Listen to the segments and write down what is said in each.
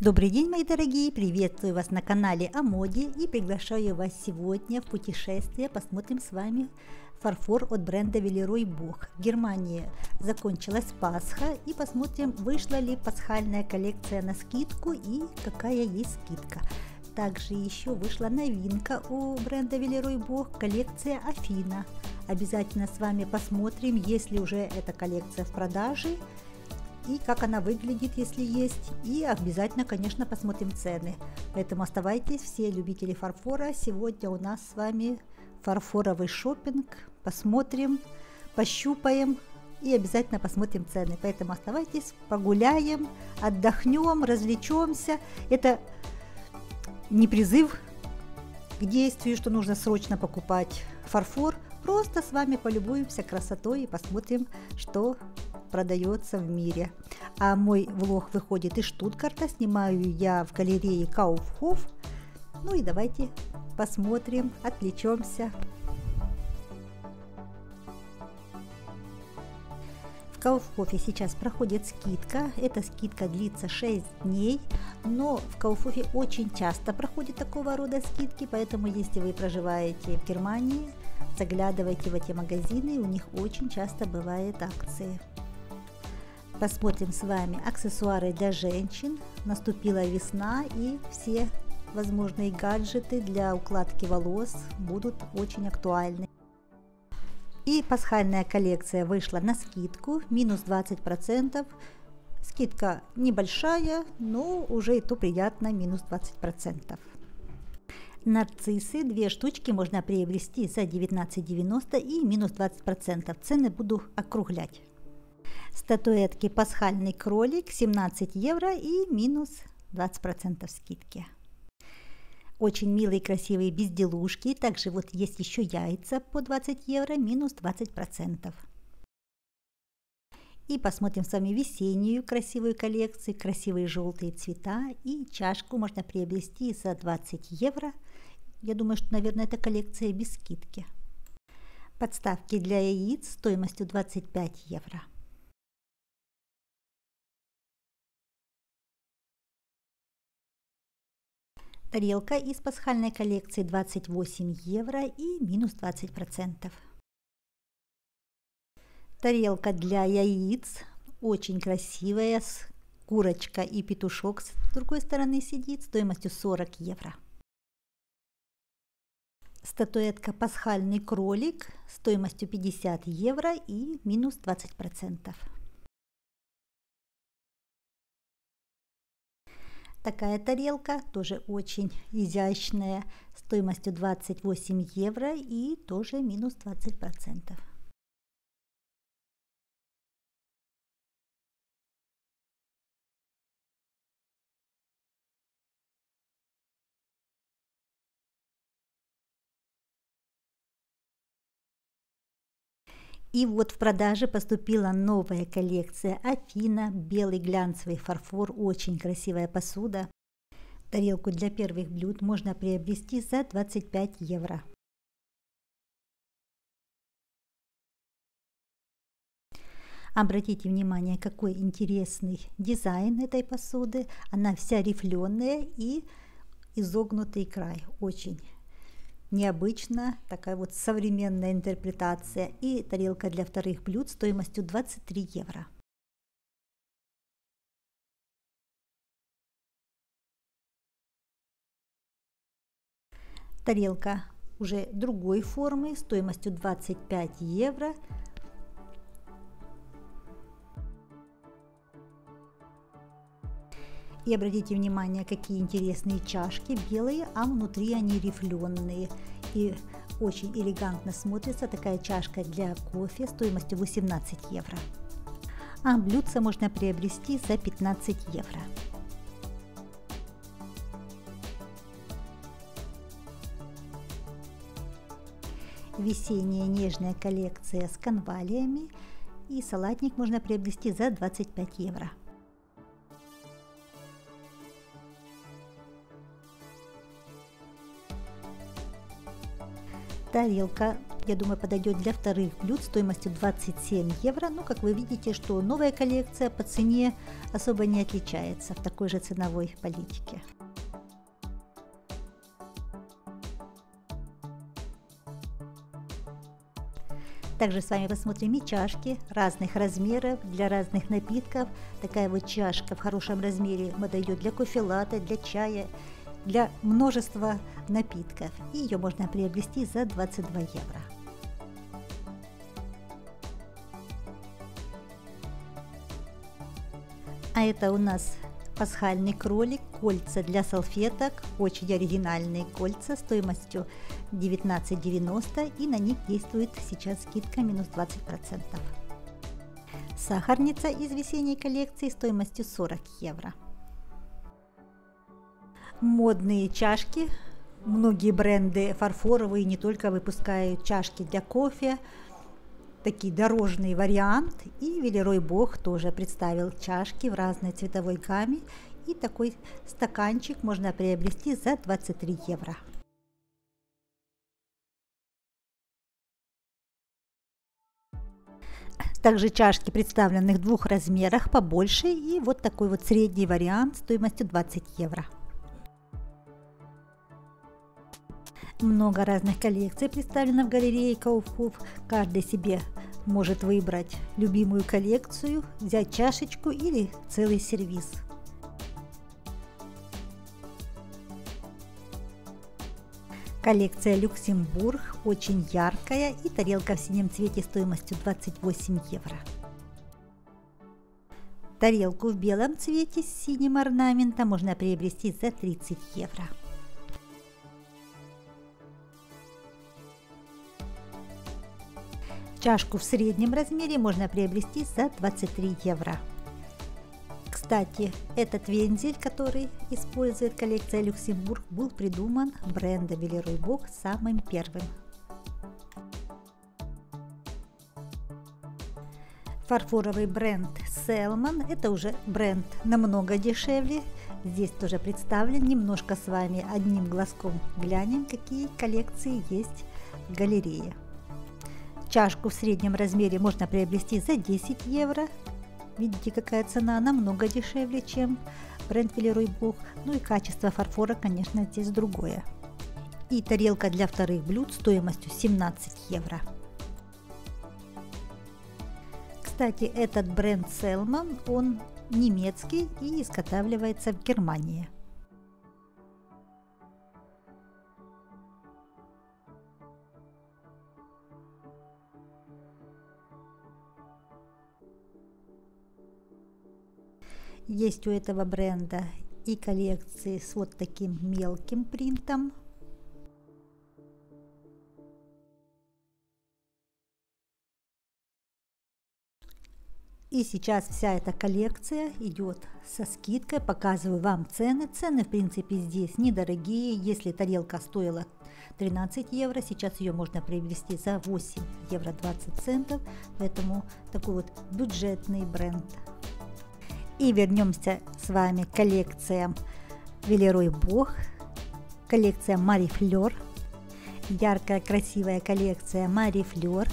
Добрый день, мои дорогие! Приветствую вас на канале о моде и приглашаю вас сегодня в путешествие. Посмотрим с вами фарфор от бренда Велерой Бог. В Германии закончилась Пасха и посмотрим, вышла ли пасхальная коллекция на скидку и какая есть скидка. Также еще вышла новинка у бренда Велерой Бог, коллекция Афина. Обязательно с вами посмотрим, есть ли уже эта коллекция в продаже и как она выглядит, если есть. И обязательно, конечно, посмотрим цены. Поэтому оставайтесь, все любители фарфора. Сегодня у нас с вами фарфоровый шопинг. Посмотрим, пощупаем и обязательно посмотрим цены. Поэтому оставайтесь, погуляем, отдохнем, развлечемся. Это не призыв к действию, что нужно срочно покупать фарфор. Просто с вами полюбуемся красотой и посмотрим, что продается в мире. А мой влог выходит из Штутгарта, снимаю я в галерее Кауфхоф. Ну и давайте посмотрим, отвлечемся. В Кауфхофе сейчас проходит скидка. Эта скидка длится 6 дней, но в Кауфхофе очень часто проходит такого рода скидки, поэтому если вы проживаете в Германии, заглядывайте в эти магазины, у них очень часто бывают акции. Посмотрим с вами аксессуары для женщин. Наступила весна и все возможные гаджеты для укладки волос будут очень актуальны. И пасхальная коллекция вышла на скидку, минус 20%. Скидка небольшая, но уже и то приятно, минус 20%. Нарциссы, две штучки можно приобрести за 19,90 и минус 20%. Цены буду округлять. Статуэтки «Пасхальный кролик» 17 евро и минус 20% скидки. Очень милые красивые безделушки. Также вот есть еще яйца по 20 евро, минус 20%. И посмотрим с вами весеннюю красивую коллекцию, красивые желтые цвета. И чашку можно приобрести за 20 евро. Я думаю, что, наверное, это коллекция без скидки. Подставки для яиц стоимостью 25 евро. Тарелка из пасхальной коллекции 28 евро и минус 20%. Тарелка для яиц, очень красивая, с курочка и петушок с другой стороны сидит, стоимостью 40 евро. Статуэтка «Пасхальный кролик» стоимостью 50 евро и минус 20%. Такая тарелка тоже очень изящная, стоимостью 28 евро и тоже минус 20%. И вот в продаже поступила новая коллекция Афина, белый глянцевый фарфор, очень красивая посуда. Тарелку для первых блюд можно приобрести за 25 евро. Обратите внимание, какой интересный дизайн этой посуды. Она вся рифленая и изогнутый край. Очень необычно, такая вот современная интерпретация. И тарелка для вторых блюд стоимостью 23 евро. Тарелка уже другой формы стоимостью 25 евро И обратите внимание, какие интересные чашки, белые, а внутри они рифленые. И очень элегантно смотрится такая чашка для кофе стоимостью 18 евро. А блюдце можно приобрести за 15 евро. Весенняя нежная коллекция с конвалиями и салатник можно приобрести за 25 евро. Тарелка я думаю, подойдет для вторых блюд стоимостью 27 евро. Ну, как вы видите, что новая коллекция по цене особо не отличается в такой же ценовой политике. Также с вами посмотрим и чашки разных размеров для разных напитков. Такая вот чашка в хорошем размере подойдет для кофе латте, для чая, для множества напитков. Ее можно приобрести за 22 евро. А это у нас пасхальный кролик, кольца для салфеток, очень оригинальные кольца стоимостью 19,90 и на них действует сейчас скидка минус 20%. Сахарница из весенней коллекции стоимостью 40 евро. Модные чашки. Многие бренды фарфоровые не только выпускают чашки для кофе, такие дорожный вариант. И Велерой Бог тоже представил чашки в разной цветовой гамме. И такой стаканчик можно приобрести за 23 евро. Также чашки представлены в двух размерах, побольше и вот такой вот средний вариант стоимостью 20 евро. Много разных коллекций представлено в галерее Кауфуф. Каждый себе может выбрать любимую коллекцию, взять чашечку или целый сервис. Коллекция Люксембург очень яркая и тарелка в синем цвете стоимостью 28 евро. Тарелку в белом цвете с синим орнаментом можно приобрести за 30 евро. Чашку в среднем размере можно приобрести за 23 евро. Кстати, этот вензель, который использует коллекция Люксембург, был придуман брендом Велерой Бог самым первым. Фарфоровый бренд Selman, это уже бренд намного дешевле. Здесь тоже представлен, немножко с вами одним глазком глянем, какие коллекции есть в галерее. Чашку в среднем размере можно приобрести за 10 евро. Видите, какая цена намного дешевле, чем бренд Велерой Бог. Ну и качество фарфора, конечно, здесь другое. И тарелка для вторых блюд стоимостью 17 евро. Кстати, этот бренд Selman, он немецкий и изготавливается в Германии. Есть у этого бренда и коллекции с вот таким мелким принтом. И сейчас вся эта коллекция идет со скидкой. Показываю вам цены. Цены, в принципе, здесь недорогие. Если тарелка стоила 13 евро, сейчас ее можно приобрести за 8 евро 20 центов. Поэтому такой вот бюджетный бренд. И вернемся с вами к коллекциям Велерой Бог, коллекция Мари Флер, яркая красивая коллекция Мари Флер.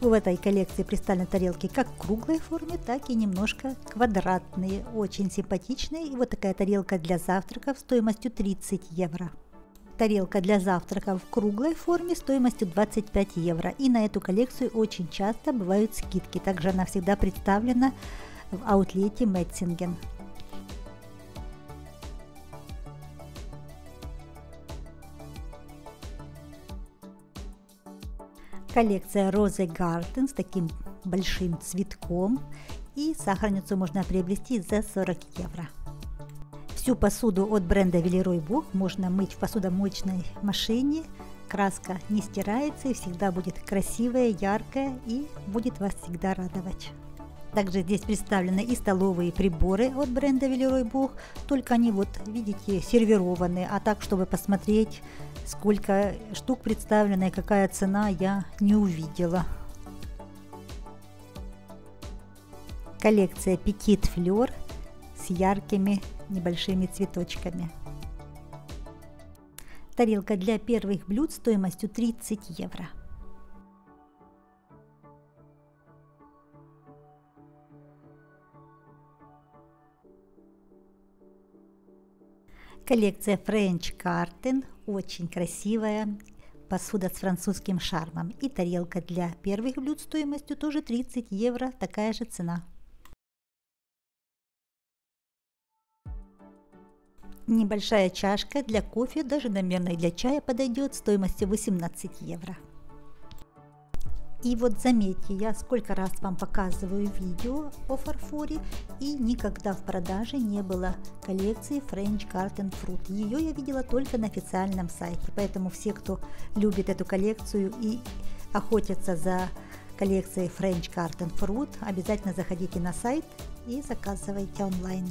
В этой коллекции представлены тарелки как круглой форме, так и немножко квадратные, очень симпатичные. И вот такая тарелка для завтраков стоимостью 30 евро. Тарелка для завтрака в круглой форме стоимостью 25 евро. И на эту коллекцию очень часто бывают скидки. Также она всегда представлена в аутлете Метцинген. Коллекция Rose Garden с таким большим цветком и сахарницу можно приобрести за 40 евро. Всю посуду от бренда Велерой Бог можно мыть в посудомоечной машине. Краска не стирается и всегда будет красивая, яркая и будет вас всегда радовать. Также здесь представлены и столовые приборы от бренда Велерой Бог, только они вот, видите, сервированы, а так, чтобы посмотреть, сколько штук представлено и какая цена, я не увидела. Коллекция Petit Fleur с яркими небольшими цветочками. Тарелка для первых блюд стоимостью 30 евро. Коллекция French Carton, очень красивая, посуда с французским шармом. И тарелка для первых блюд стоимостью тоже 30 евро, такая же цена. Небольшая чашка для кофе, даже, наверное, для чая подойдет. Стоимостью 18 евро. И вот заметьте, я сколько раз вам показываю видео о фарфоре, и никогда в продаже не было коллекции French Garden Fruit. Ее я видела только на официальном сайте, поэтому все, кто любит эту коллекцию и охотятся за коллекцией French Garden Fruit, обязательно заходите на сайт и заказывайте онлайн.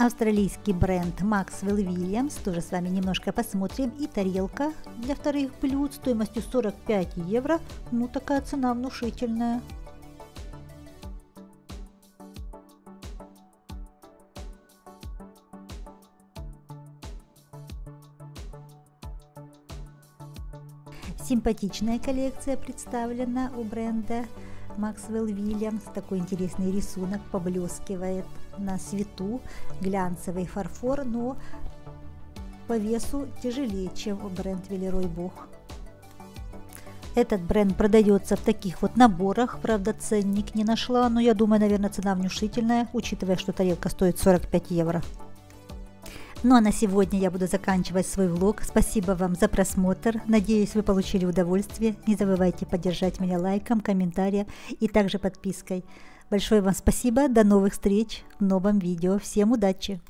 Австралийский бренд Maxwell Williams, тоже с вами немножко посмотрим. И тарелка для вторых блюд стоимостью 45 евро. Ну, такая цена внушительная. Симпатичная коллекция представлена у бренда Максвелл Вильямс. Такой интересный рисунок поблескивает на свету. Глянцевый фарфор, но по весу тяжелее, чем бренд Велерой Бог. Этот бренд продается в таких вот наборах, правда ценник не нашла, но я думаю, наверное, цена внушительная, учитывая, что тарелка стоит 45 евро. Ну а на сегодня я буду заканчивать свой влог. Спасибо вам за просмотр. Надеюсь, вы получили удовольствие. Не забывайте поддержать меня лайком, комментарием и также подпиской. Большое вам спасибо. До новых встреч в новом видео. Всем удачи!